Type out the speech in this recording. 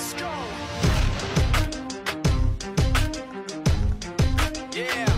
Let's go. Yeah.